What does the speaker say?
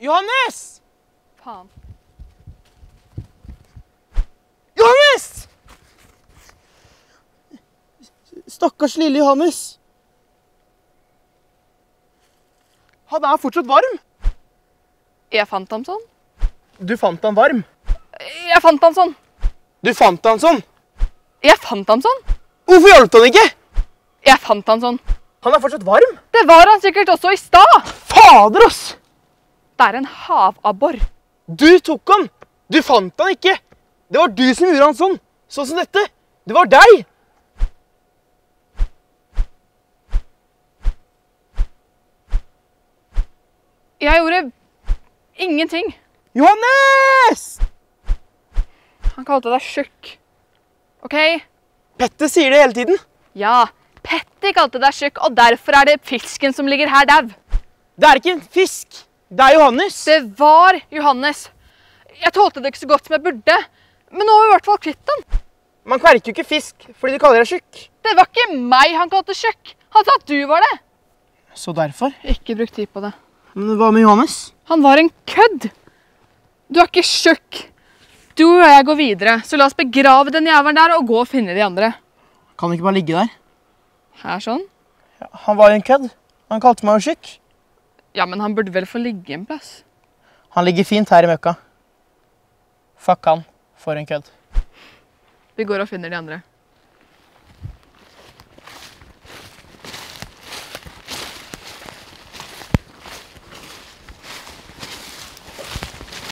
Johannes! Faen. Johannes! Stakkars lille Johannes. Han er fortsatt varm. Jeg fant ham sånn. Du fant ham varm. Jeg fant ham sånn. Du fant ham sånn. Jeg fant ham sånn. Hvorfor hjalp du han ikke? Jeg fant ham sånn. Han er fortsatt varm. Det var han sikkert også i stad. Fader, ass! Det er en havabbor. Du tok han. Du fant han ikke. Det var du som gjorde han sånn. Sånn som dette. Det var deg. Jeg gjorde ingenting. Johannes! Han kalte deg tjukk. OK? Petter sier det hele tiden. Ja, Petter kalte deg tjukk, og derfor er det fisken som ligger her dau. Det er ikke en fisk. Det er Johannes. Det var Johannes. Jeg tålte det ikke så godt som jeg burde, men nå er vi i hvert fall kvitt den. Man kverker jo ikke fisk fordi de kaller deg tjukk. Det var ikke meg han kalte tjukk. Han sa at du var det. Så derfor? Ikke bruk tid på det. Men hva med Johannes? Han var en kødd. Du er ikke tjukk. Du og jeg går videre, så la oss begrave den jævelen der og gå og finne de andre. Kan du ikke bare ligge der? Her sånn? Han var jo en kødd. Han kalte meg jo tjukk. Ja, men han burde vel få ligge en plass. Han ligger fint her i møkka. Fuck han. For en kødd. Vi går og finner de andre.